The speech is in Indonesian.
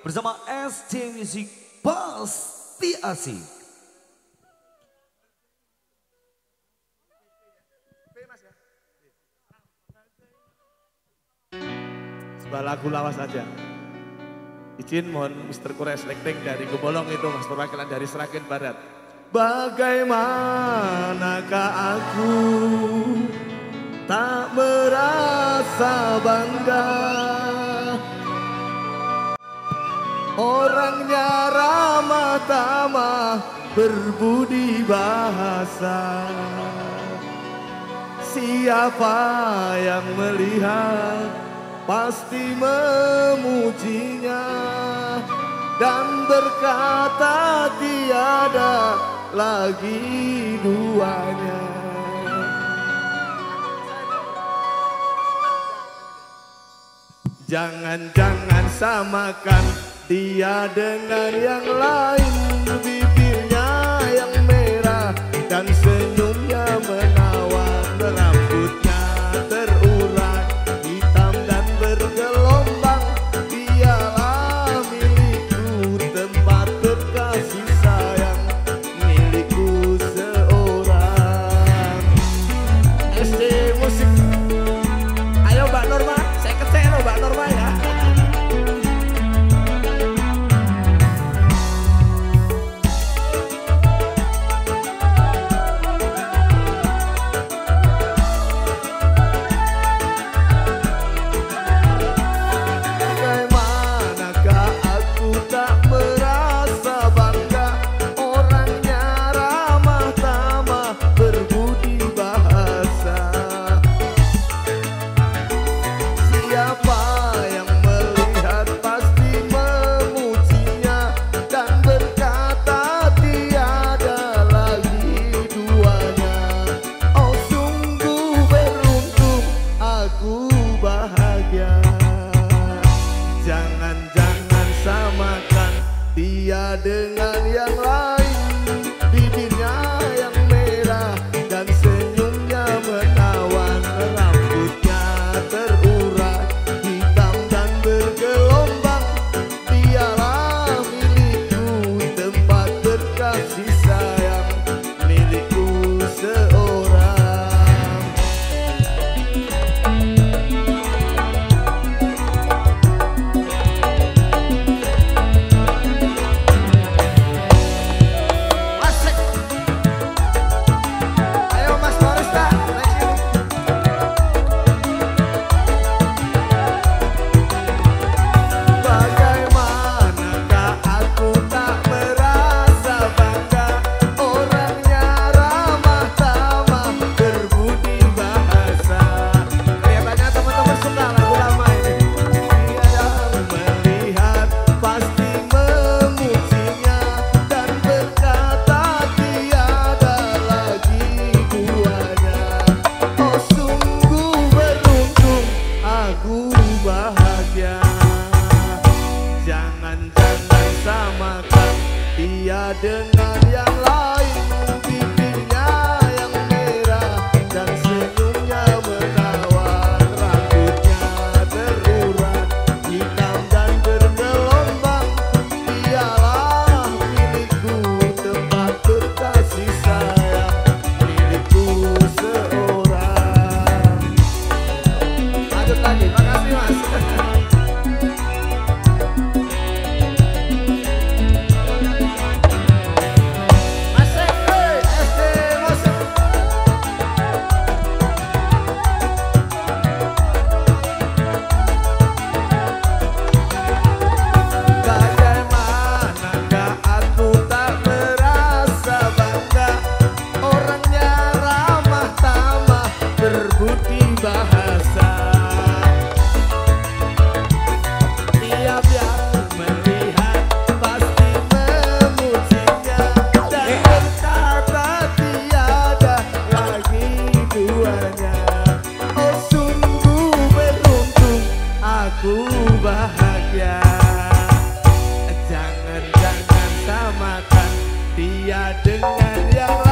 bersama SC Music pasti asik. Sebuah lagu lawas aja. Izin mohon Mr. Korea Selecting dari gubolong itu mas perwakilan dari Seragen Barat. Bagaimanakah aku tak merasa bangga Orangnya ramah tamah berbudi bahasa. Siapa yang melihat pasti memujinya. Dan berkata tiada lagi duanya. Jangan-jangan samakan dia dengan yang lain Bibirnya yang merah dan senyum dengan yang lain. dengan jiwanya Oh sungguh beruntung aku bahagia. Jangan-jangan samakan dia dengan yang lain